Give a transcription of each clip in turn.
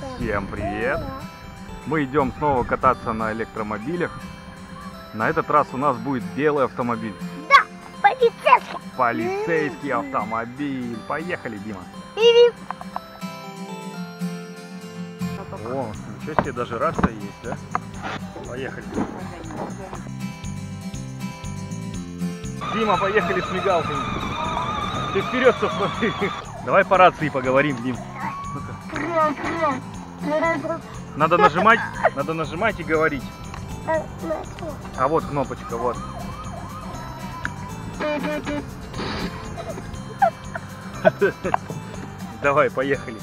Всем привет! Мы идем снова кататься на электромобилях. На этот раз у нас будет белый автомобиль. Полицейский. Полицейский автомобиль. Поехали, Дима. О, ничего себе, даже рация есть, да? Поехали. Дима, поехали с мигалками. Ты вперед посмотри. Давай по рации поговорим, Дим. Надо нажимать, надо нажимать и говорить. А вот кнопочка, вот. Давай, поехали.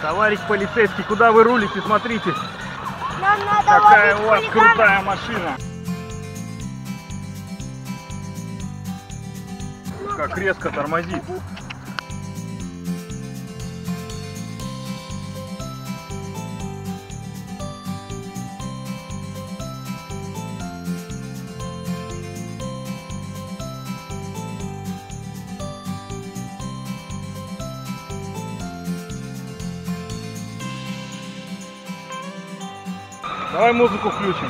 Товарищ полицейский, куда вы рулите? Смотрите, Нам надо какая у вас хулиганов. крутая машина. Как резко тормозит. Давай музыку включим.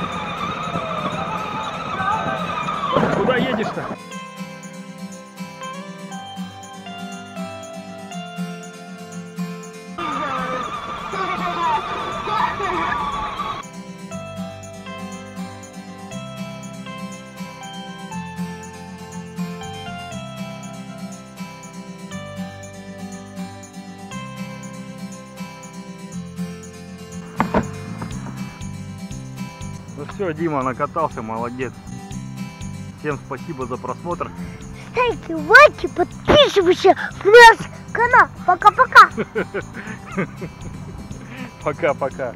Куда едешь-то? Ну все, Дима накатался, молодец. Всем спасибо за просмотр. Ставьте лайки, подписывайся на наш канал. Пока-пока. Пока-пока.